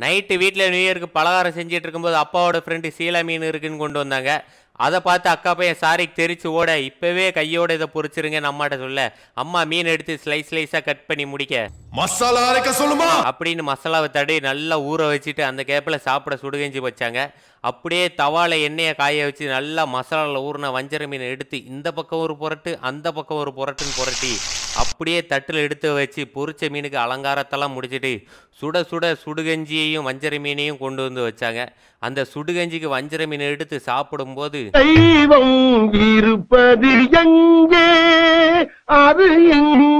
Night வீட்டில் new இயருக்கு பலகாரம் செஞ்சுட்டு இருக்கும்போது அப்பாவோட ஃப்ரெண்டு சீலா மீன் இருக்குன்னு கொண்டு வந்தாங்க. அதை பார்த்து அக்கா பையன் சாரிக்கு தெரிச்சு ஓட இப்போவே கையோட இதை பொரிச்சிருங்கன்னு அம்மாட்ட சொல்ல. அம்மா மீன் எடுத்து ஸ்லைஸ் ஸ்லைஸாக கட் பண்ணி முடிக்க. மசாலா அரைக்க சொல்லுமா? அப்படின்னு மசாலாவை தடவி நல்லா ஊற வச்சுட்டு அந்த கேப்பில் சாப்பிட சுடுகஞ்சி வச்சாங்க. அப்படியே தவால எண்ணெயை காய வச்சு நல்லா மசாலாவில் ஊறின வஞ்சர மீனை எடுத்து இந்த பக்கம் ஒரு புரட்டு அந்த பக்கம் ஒரு புரட்டுன்னு புரட்டி. அப்படியே தட்டில் எடுத்து வச்சு பொரிச்ச மீனுக்கு அலங்காரத்தெல்லாம் முடிச்சிட்டு சுட சுட சுடுகஞ்சியையும் வஞ்சர மீனையும் கொண்டு வந்து வச்சாங்க. அந்த சுடுகஞ்சிக்கு வஞ்சர மீன் எடுத்து சாப்பிடும்போது தெய்வம் இருப்பது எங்கே? அது எங்கே?